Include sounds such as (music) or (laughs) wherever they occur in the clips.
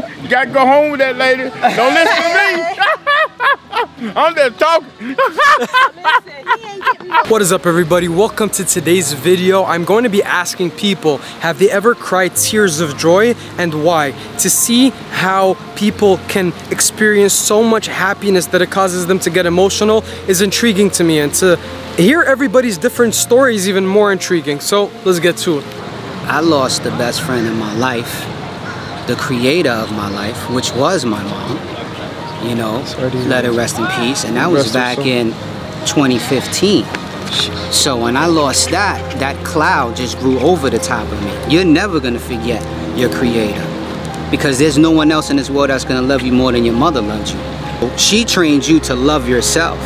me. You gotta go home with that lady. Don't listen to me. (laughs) I'm just talking. (laughs) What is up everybody? Welcome to today's video. I'm going to be asking people, have they ever cried tears of joy and why? To see how people can experience so much happiness that it causes them to get emotional is intriguing to me and to hear everybody's different stories even more intriguing. So let's get to it. I lost the best friend in my life, the creator of my life, which was my mom. You know, Sorry to hear let her rest in peace. And that was back in 2015. So when I lost that, that cloud just grew over the top of me. You're never gonna forget your creator. Because there's no one else in this world that's gonna love you more than your mother loves you. She trained you to love yourself.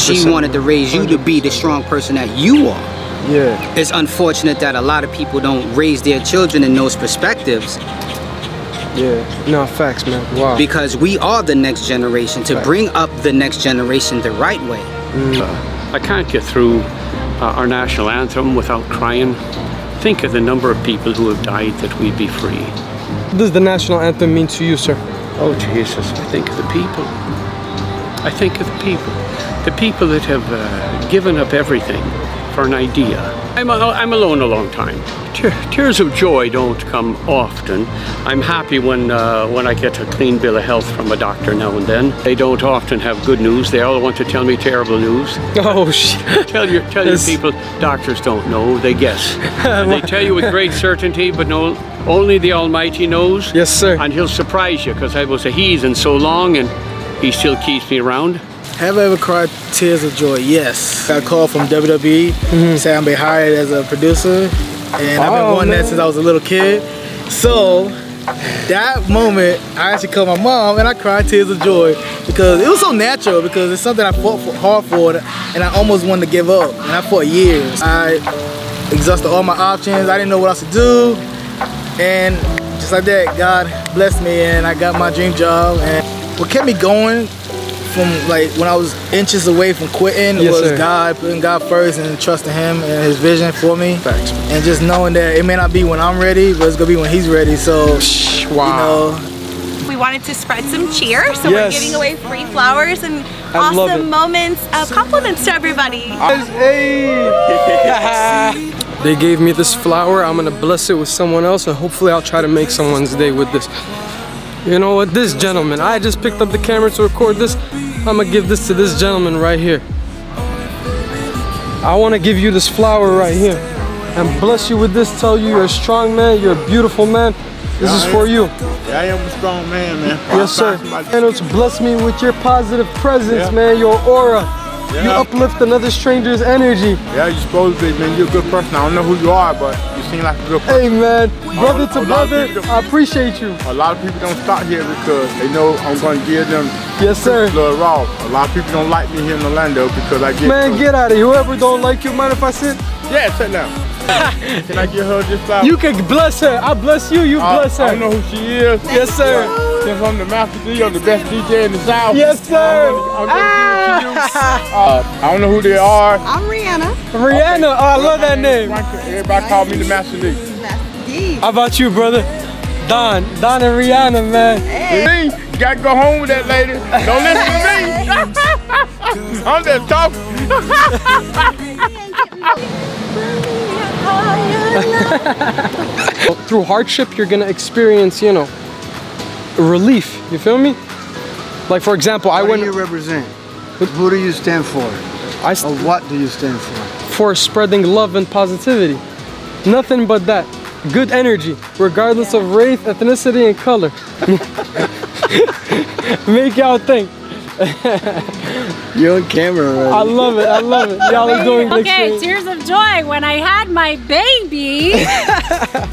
She 100%. wanted to raise you to be the strong person that you are. Yeah. It's unfortunate that a lot of people don't raise their children in those perspectives Yeah. No, facts, man. Wow. because we are the next generation to bring up the next generation the right way. I can't get through uh, our national anthem without crying. Think of the number of people who have died that we be free. What does the national anthem mean to you, sir? Oh Jesus, I think of the people. I think of the people. The people that have uh, given up everything for an idea. I'm, a, I'm alone a long time. Te- Tears of joy don't come often. I'm happy when, uh, when I get a clean bill of health from a doctor now and then. They don't often have good news. They all want to tell me terrible news. (laughs) Oh shit. (laughs) Tell your tell your people doctors don't know, they guess. they tell you with great (laughs) certainty, but no only the Almighty knows. Yes, sir. And he'll surprise you because I was a heathen so long and he still keeps me around. Have I ever cried tears of joy? Yes. Got a call from WWE mm-hmm. saying I'm being hired as a producer, and I've been Oh, wanting man. that since I was a little kid. So that moment, I actually called my mom and I cried tears of joy because it was so natural because it's something I fought for, hard for and I almost wanted to give up, and I fought years. I exhausted all my options. I didn't know what else to do, and just like that, God blessed me and I got my dream job. And what kept me going from like when I was inches away from quitting Yes, was sir. God, putting God first and trusting Him and His vision for me. Facts. And just knowing that it may not be when I'm ready, but it's gonna be when He's ready. So, Wow. you know, We wanted to spread some cheer, so Yes. we're giving away free flowers and I awesome moments of compliments to everybody. (laughs) They gave me this flower. I'm gonna bless it with someone else, and hopefully, I'll try to make someone's day with this. You know what? This gentleman, I just picked up the camera to record this. I'm gonna give this to this gentleman right here. I wanna give you this flower right here and bless you with this. Tell you you're a strong man, you're a beautiful man. This is for you. Yeah, I am a strong man, man. Yes, sir. And to bless me with your positive presence, Yeah. man, your aura. You uplift another stranger's energy. Yeah, you're supposed to be, man. You're a good person. I don't know who you are, but you seem like a good person. Hey, man, brother to a lot of brother, people- I appreciate you. A lot of people don't stop here because they know I'm going to give them Yes, sir. blood raw. A lot of people don't like me here in Orlando because I get. Man, get out of here. Whoever don't like you, mind if I sit? Yeah, sit down. (laughs) Can I give her this flower? You can bless her. I bless you. You Uh, bless her. don't know who she is. Yes, sir. Since I'm the master DJ, I'm the best DJ in the South. Yes, sir. I'm gonna, I'm gonna give it to you. Uh, I don't know who they are. I'm Rihanna. Rihanna. Oh, I love that name. Everybody call me the Master D. Master D. How about you, brother? Don. Don and Rihanna, man. Me, you gotta go home with that lady. Don't listen to me. (laughs) I'm just talking. (laughs) Through hardship, you're gonna experience, you know, relief. You feel me? Like for example, I What went do you represent? Who do you stand for? I Or what do you stand for? for spreading love and positivity. Nothing but that. Good energy, regardless of race, ethnicity, and color. (laughs) (laughs) Make y'all think. (laughs) You're on camera already. I love it. I love it. Y'all are doing good Okay, shit. tears of joy. When I had my baby, (laughs)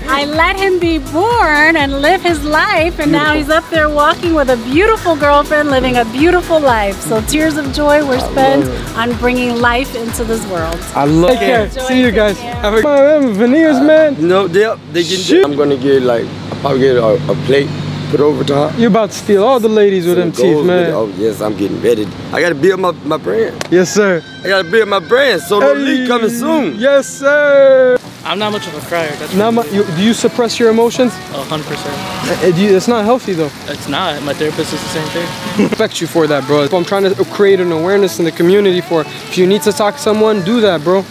I let him be born and live his life, and now he's up there walking with a beautiful girlfriend, living a beautiful life. So tears of joy were spent on bringing life into this world. I love it. Take care. See you guys. Yeah. Have a man, veneers, uh, man. No, they they get. I'm gonna get like I'll get a, a plate, put over top. You about to steal all the ladies with them some teeth, goals with it. man. Oh yes, I'm getting ready. I gotta build my, my brand. Yes, sir. I gotta build my brand. Solo Hey. League coming soon. Yes, sir. I'm not much of a crier. That's Not mu- you, do you suppress your emotions? a hundred percent. Uh, do you, it's not healthy though. It's not. My therapist is the same thing. (laughs) respect you for that, bro. I'm trying to create an awareness in the community for if you need to talk to someone, do that, bro.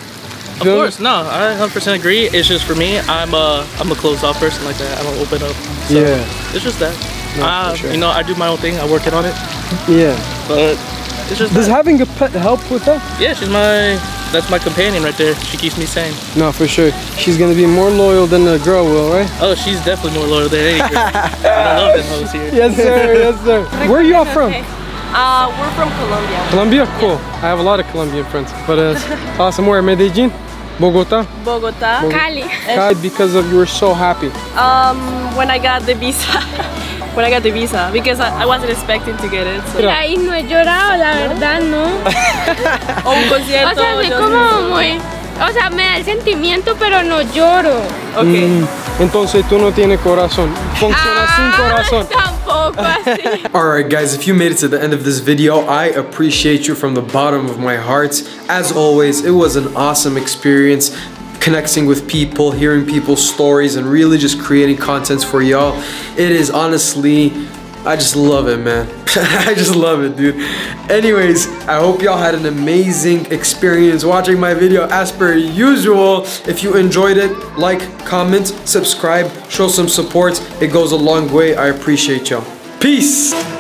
Of course, no, I 100% agree. It's just for me, I'm a I'm a closed off person like that. I don't open up. So Yeah. It's just that. No, Uh, for sure. You know, I do my own thing. I work it on it. Yeah. But it's just Does that. having a pet help with that? yeah, she's my that's my companion right there. She keeps me sane. No, for sure. She's gonna be more loyal than the girl will, right? Oh, she's definitely more loyal than any girl. (laughs) I love them hoes here. Yes, sir. Yes, sir. (laughs) Where are you all from? Uh, we're from Colombia. Colombia? Cool. I have a lot of Colombian friends. But uh, it's (laughs) awesome. Where? Medellin? Bogota? Bogota. Cali. Cali because of you were so happy. Um, when I got the visa. (laughs) when I got the visa. Because I, I wasn't expecting to get it. So. Ahí no he llorado, la verdad, no. (laughs) O un concierto. O sea, soy como muy... O sea, me da el sentimiento, pero no lloro. Mm, entonces tú no tienes corazón. Funciona Ah. sin corazón. (laughs) (laughs) Alright guys, if you made it to the end of this video, I appreciate you from the bottom of my heart. As always, it was an awesome experience connecting with people, hearing people's stories, and really just creating contents for y'all. It is honestly, I just love it, man. (laughs) I just love it, dude. Anyways, I hope y'all had an amazing experience watching my video as per usual. If you enjoyed it, like, comment, subscribe, show some support. It goes a long way. I appreciate y'all. Peace!